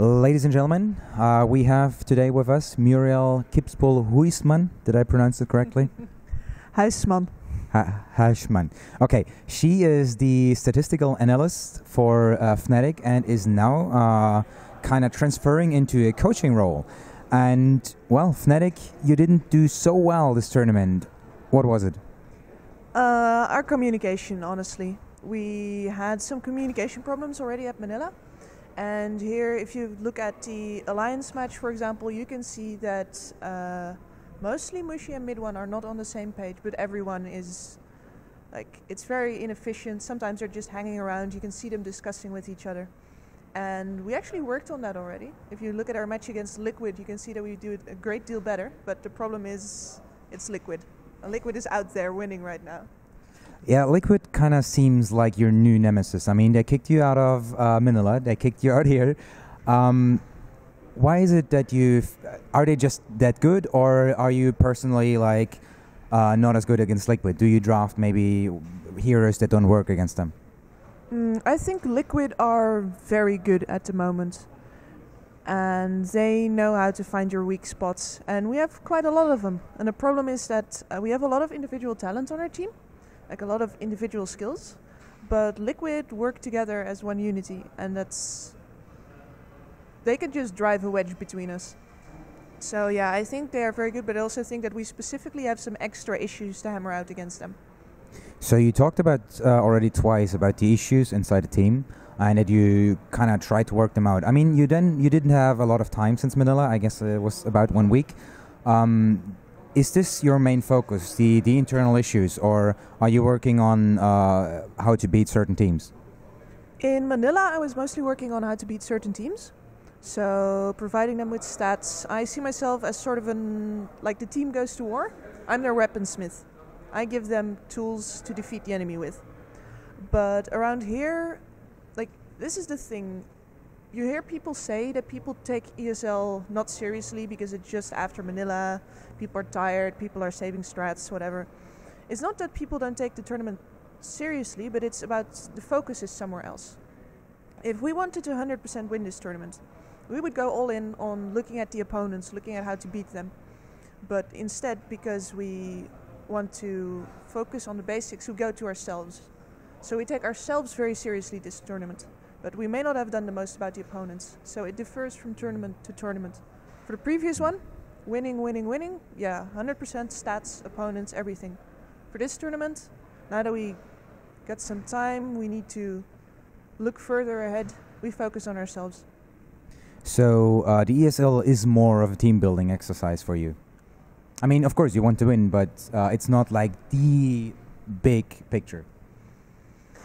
Ladies and gentlemen, uh, we have today with us Murielle Kipspul Huisman. Did I pronounce it correctly? Huisman. Ha- Hashman. Okay, she is the statistical analyst for uh, Fnatic and is now uh, kind of transferring into a coaching role. And well, Fnatic, you didn't do so well this tournament. What was it? Uh, our communication, honestly. We had some communication problems already at Manila. And here, if you look at the Alliance match, for example, you can see that uh, mostly Mushi and Mid1 are not on the same page, but everyone is like, it's very inefficient. Sometimes they're just hanging around. You can see them discussing with each other. And we actually worked on that already. If you look at our match against Liquid, you can see that we do it a great deal better. But the problem is, it's Liquid. And Liquid is out there winning right now. Yeah, Liquid kind of seems like your new nemesis. I mean, they kicked you out of uh, Manila, they kicked you out here. Um, why is it that you are they just that good, or are you personally like uh, not as good against Liquid? Do you draft maybe heroes that don't work against them? Mm, I think Liquid are very good at the moment. And they know how to find your weak spots. And we have quite a lot of them. And the problem is that uh, we have a lot of individual talent on our team, like a lot of individual skills. But Liquid work together as one unity. And that's. They can just drive a wedge between us. So yeah, I think they are very good, but I also think that we specifically have some extra issues to hammer out against them. So you talked about uh, already twice about the issues inside the team, and that you kind of tried to work them out. I mean, you then you didn't have a lot of time since Manila. I guess it was about one week. Um, is this your main focus, the the internal issues, or are you working on uh, how to beat certain teams? In Manila, I was mostly working on how to beat certain teams. So providing them with stats. I see myself as sort of an like the team goes to war. I'm their weaponsmith. I give them tools to defeat the enemy with. But around here, like this is the thing. You hear people say that people take ESL not seriously because it's just after Manila. People are tired. People are saving strats, whatever. It's not that people don't take the tournament seriously, but it's about the focus is somewhere else. If we wanted to 100% win this tournament, we would go all in on looking at the opponents, looking at how to beat them. But instead, because we want to focus on the basics, we go to ourselves. So we take ourselves very seriously this tournament. But we may not have done the most about the opponents. So it differs from tournament to tournament. For the previous one, winning, winning, winning, yeah, 100% stats, opponents, everything. For this tournament, now that we got some time, we need to look further ahead. We focus on ourselves. So uh, the ESL is more of a team building exercise for you. I mean, of course, you want to win, but uh, it's not like the big picture.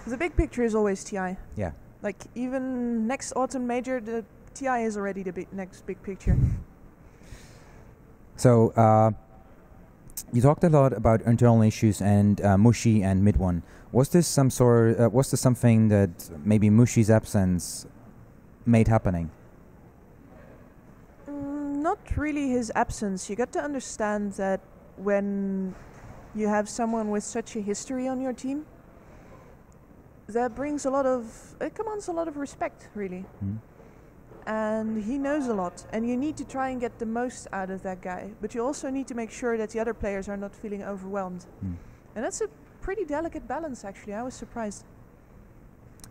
The big picture is always TI. Yeah. Like even next autumn major, the TI is already the big, next big picture. So uh, you talked a lot about internal issues and uh, Mushi and Mid One. Was this some sort? Uh, was this something that maybe Mushi's absence made happening? Mm, not really his absence. You got to understand that when you have someone with such a history on your team, that brings a lot of it commands a lot of respect, really. Hmm? and he knows a lot and you need to try and get the most out of that guy but you also need to make sure that the other players are not feeling overwhelmed Hmm. and that's a pretty delicate balance actually i was surprised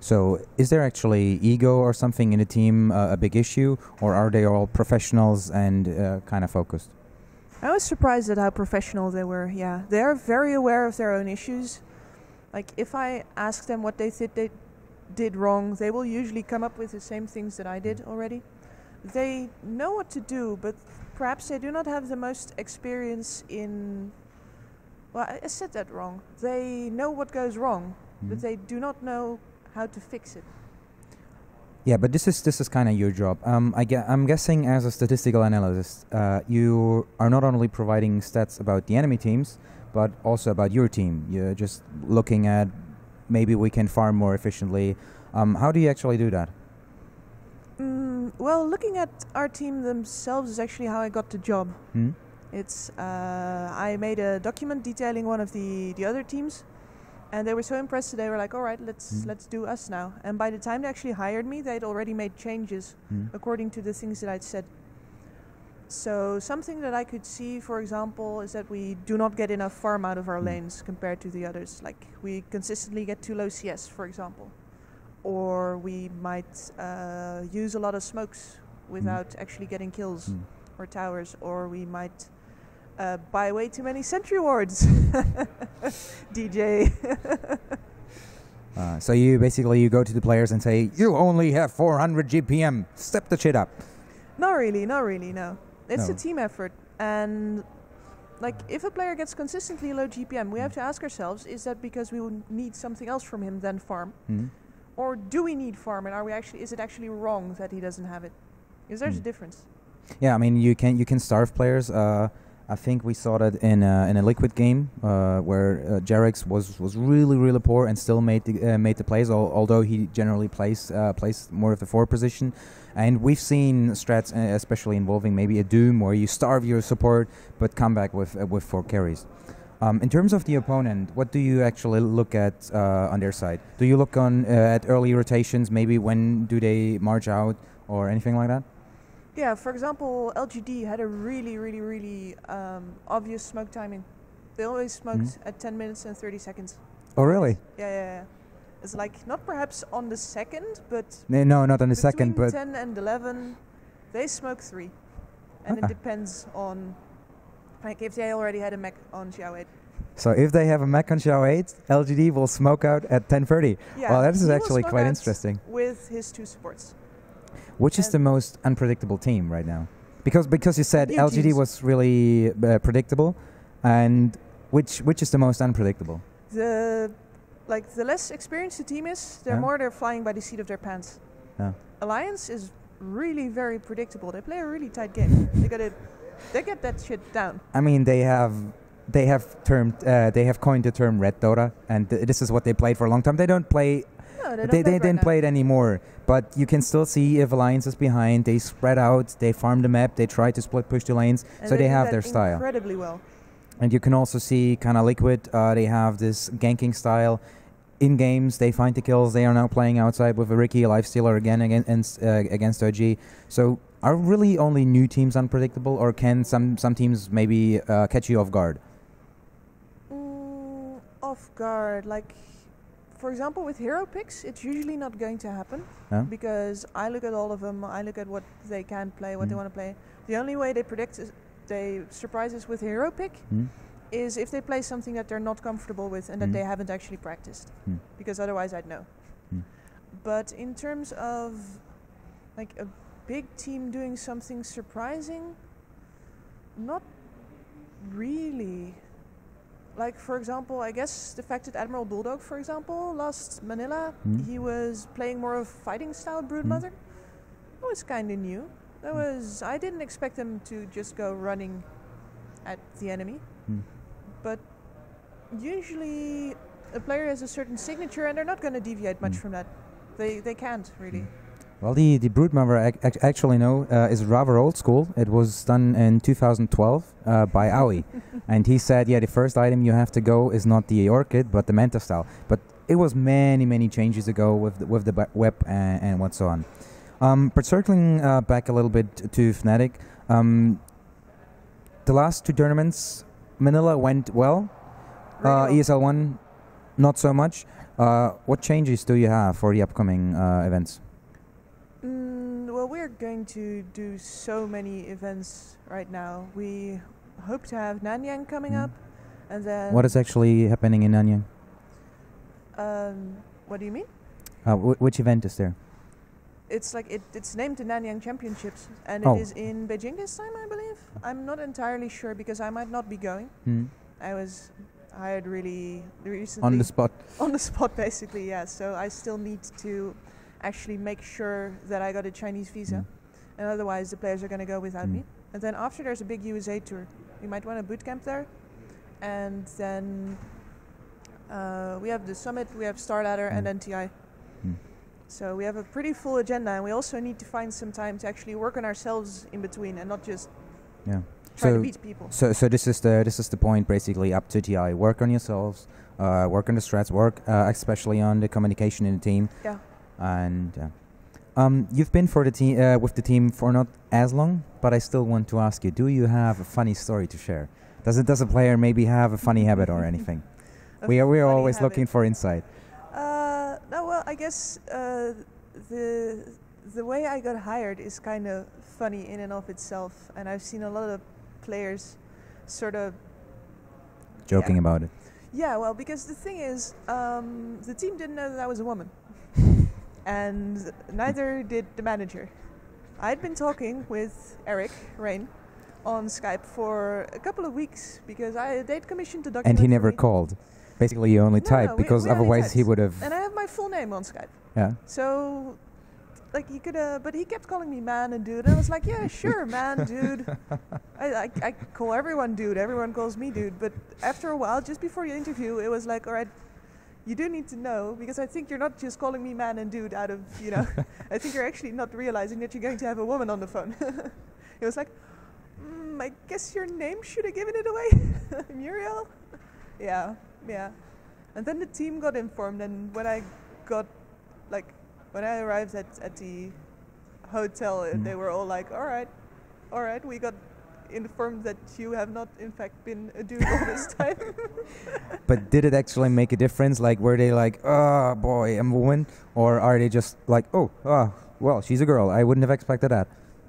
So, is there actually ego or something in the team uh, a big issue, or are they all professionals and uh, kind of focused? i was surprised at how professional they were yeah they're very aware of their own issues like if i ask them what they think they did wrong they will usually come up with the same things that i did already they know what to do but perhaps they do not have the most experience in well i said that wrong they know what goes wrong but Mhm. they do not know how to fix it Yeah, but this is this is kind of your job. Um, I I'm guessing as a statistical analyst, uh, you are not only providing stats about the enemy teams, but also about your team. You're just looking at maybe we can farm more efficiently. Um, how do you actually do that? mm, well looking at our team themselves is actually how i got the job Hmm? It's uh, I made a document detailing one of the the other teams, And they were so impressed that they were like, "All right, let's Mm. let's do us now." And by the time they actually hired me, they'd already made changes Mm. according to the things that I'd said. So something that I could see, for example, is that we do not get enough farm out of our Mm. lanes compared to the others. Like we consistently get too low CS, for example, or we might uh, use a lot of smokes without actually getting kills Mm. or towers, or we might uh, buy way too many sentry wards. DJ. Uh, so you basically you go to the players and say you only have 400 GPM. Step the shit up. Not really, not really, no. It's a team effort. And like if a player gets consistently low GPM, we have to ask ourselves, is that because we would need something else from him than farm? Mm. Or do we need farm and are we actually is it actually wrong that he doesn't have it? Is there there's a Mm. difference. Yeah, I mean you can you can starve players. Uh, I think we saw that in a, in a liquid game uh, where uh, was, was really really poor and still made the uh, made the plays. Al- although he generally plays uh, plays more of the forward position, and we've seen strats, uh, especially involving maybe a Doom, where you starve your support but come back with uh, with four carries. Um, in terms of the opponent, what do you actually look at uh, on their side? Do you look on uh, at early rotations? Maybe when do they march out or anything like that? Yeah, for example, LGD had a really, really, really um, obvious smoke timing. They always smoked Mhm. at 10 minutes and 30 seconds. Oh, really? Yeah, yeah, yeah. It's like not perhaps on the second, but No, no, not on the second, but 10 and 11, they smoke three. And it Ah. depends on, like, if they already had a mech on Xiao 8. so if they have a Mek on Xiao 8, LGD will smoke out at 10:30. Yeah, well, that is actually quite interesting. With his two supports. Which is the most unpredictable team right now? Because because you said LGD was really uh, predictable, and which which is the most unpredictable? The like the less experienced the team is, the Yeah. more they're flying by the seat of their pants. Yeah. Alliance is really very predictable. They play a really tight game. they got it. They get that shit down. I mean, they have they have termed uh, they have coined the term rat Dota, and th- this is what they played for a long time. They don't play No, they they, they didn't play it anymore. But you can still see if Alliance is behind. They spread out. They farm the map. They try to split push the lanes. And so they, do have their style. incredibly well. And you can also see kind of Liquid. Uh, they have this ganking style. In games, they find the kills. They are now playing outside with a Ricky, a Lifestealer again against uh, against OG. So are really only new teams unpredictable, or can some some teams maybe uh, catch you off guard? Mm, off guard, like for example, with hero picks, it's usually not going to happen because I look at all of them. I look at what they can play, what they Mm. want to play. The only way they predict, is, they surprise us with a hero pick, Hmm? is if they play something that they're not comfortable with and that Mm. they haven't actually practiced. Hmm. Because otherwise, I'd know. Hmm. But in terms of like a big team doing something surprising, not really. Like for example, I guess the fact that Admiral Bulldog, for example, lost Manila, Hmm. he was playing more of a fighting style Broodmother. That was kind of new. That Hmm. was I didn't expect him to just go running at the enemy. Hmm. But usually a player has a certain signature and they're not going to deviate much Hmm. from that. They they can't really. Well, the the Broodmother ac- ac- actually no uh, is rather old school. It was done in 2012 uh, by Aoi, and he said, yeah, the first item you have to go is not the Orchid but the Manta style. But it was many many changes ago with the, with the web and, and what so on. Um, but circling uh, back a little bit to Fnatic, um, the last two tournaments, Manila went well. Uh, ESL one, not so much. Uh, what changes do you have for the upcoming uh, events? Mm, we're going to do so many events right now. We hope to have Nanyang coming Mm. up, and then What is actually happening in Nanyang? Um, what do you mean? Uh, wh- which event is there? It's like it, it's named the Nanyang Championships, and Oh. it is in Beijing this time, I believe. I'm not entirely sure because I might not be going. Hmm. I was hired really recently On the spot. on the spot, basically. Yeah. So I still need to actually make sure that I got a Chinese visa, Mm. and otherwise the players are going to go without Mm. me. And then after there's a big USA tour. You might want a boot camp there, and then uh, we have the summit, we have Star Ladder, and Mm. then TI. Mm. So we have a pretty full agenda, and we also need to find some time to actually work on ourselves in between, and not just Yeah. try to So- beat people. So, so this is the this is the point basically up to TI. Work on yourselves, uh, work on the strats, work uh, especially on the communication in the team. Yeah. And uh, um, you've been for the team uh, with the team for not as long, but I still want to ask you: Do you have a funny story to share? Does it does a player maybe have a funny habit or anything? We are we are always habit. looking for insight. Uh, no, well, I guess uh, the the way I got hired is kind of funny in and of itself, and I've seen a lot of players sort of Joking Yeah. about it. yeah. Well, because the thing is, um, the team didn't know that I was a woman, and neither did the manager. I'd been talking with Eric Rain on Skype for a couple of weeks because I they'd commissioned a document. And he never called. Basically, you only No, type no, because we only otherwise he would have. And I have my full name on Skype. Yeah. So, like, he could, uh, but he kept calling me man and dude. And I was like, yeah, sure, man, dude. I, I, I call everyone dude. Everyone calls me dude. But after a while, just before the interview, it was like, all right, you do need to know because I think you're not just calling me man and dude out of, you know, I think you're actually not realizing that you're going to have a woman on the phone. it was like, mm, I guess your name should have given it away, Murielle. Yeah, yeah. And then the team got informed, and when I got, like, when I arrived at, at the hotel, Mm. they were all like, all right, all right, we got informed that you have not, in fact, been a dude all this time. But did it actually make a difference? Like, were they like, oh boy, I'm a woman? Or are they just like, oh, ah, well, she's a girl. I wouldn't have expected that.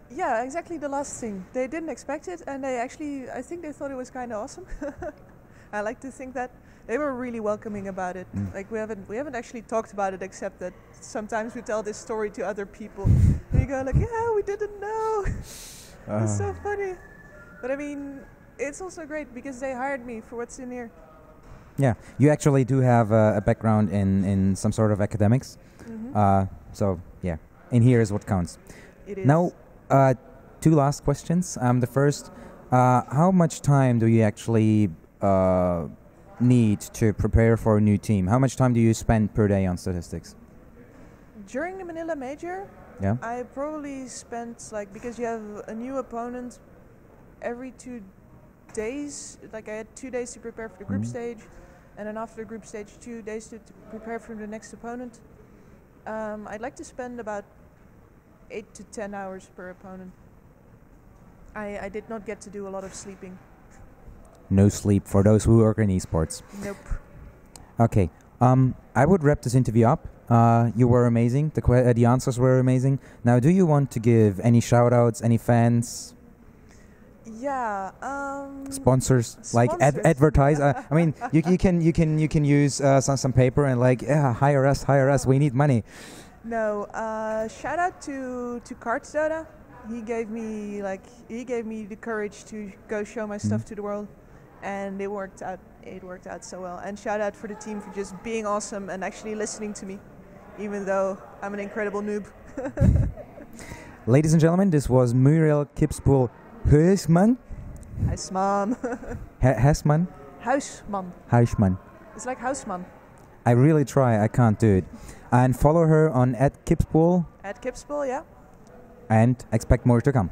yeah, exactly the last thing. They didn't expect it, and they actually, I think they thought it was kind of awesome. I like to think that they were really welcoming about it. Mm. Like we haven't we haven't actually talked about it, except that sometimes we tell this story to other people, and you go like, yeah, we didn't know. Uh, It's so funny. But I mean, it's also great because they hired me for what's in here. yeah, you actually do have a, a background in, in some sort of academics. Mhm. Uh, so, yeah, in here is what counts. it is. Now, uh, two last questions. Um, the first, uh, how much time do you actually uh, need to prepare for a new team? How much time do you spend per day on statistics? During the Manila Major, Yeah. I probably spent like because you have a new opponent every two days. Like I had two days to prepare for the group Mhm. stage, and then after the group stage, two days to, to prepare for the next opponent. Um, I'd like to spend about eight to ten hours per opponent. I, I did not get to do a lot of sleeping. No sleep for those who work in esports. Nope. Okay. Um, I would wrap this interview up. Uh, you were amazing. The que- uh, the answers were amazing. Now, do you want to give any shout outs, any fans, Yeah. Um, sponsors, like ad- Sponsors. advertise? Uh, I mean, you, you can you can you can use uh, some some paper and like yeah, hire us, hire us. We need money. No, uh, shout out to to Kart Soda. He gave me like he gave me the courage to go show my stuff Mhm. to the world, and it worked out. It worked out so well. And shout out for the team for just being awesome and actually listening to me, even though I'm an incredible noob. Ladies and gentlemen, this was Murielle Kipspul Huisman. Huisman. Hesman? Huisman. Huisman. It's like Huisman I really try. I can't do it. And follow her on at Kipspul at Kipspul, yeah. and expect more to come.